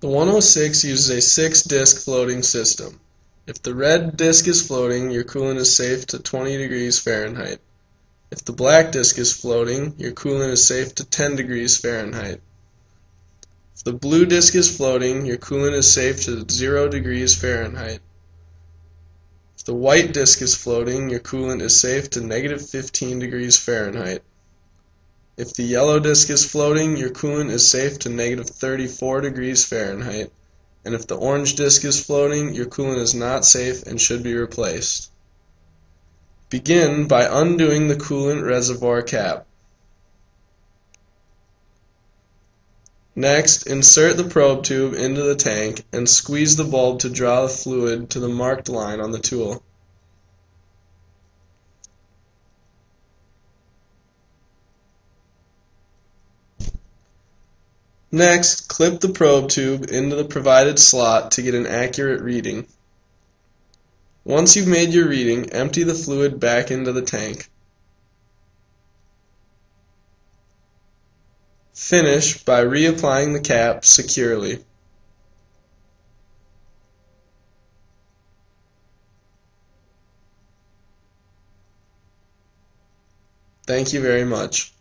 The 106 uses a six-disc floating system. If the red disc is floating, your coolant is safe to 20 degrees Fahrenheit. If the black disc is floating, your coolant is safe to 10 degrees Fahrenheit. If the blue disc is floating, your coolant is safe to 0 degrees Fahrenheit. If the white disc is floating, your coolant is safe to negative 15 degrees Fahrenheit. If the yellow disc is floating, your coolant is safe to negative 34 degrees Fahrenheit, and if the orange disc is floating, your coolant is not safe and should be replaced. Begin by undoing the coolant reservoir cap. Next, insert the probe tube into the tank and squeeze the bulb to draw the fluid to the marked line on the tool. Next, clip the probe tube into the provided slot to get an accurate reading. Once you've made your reading, empty the fluid back into the tank. Finish by reapplying the cap securely. Thank you very much.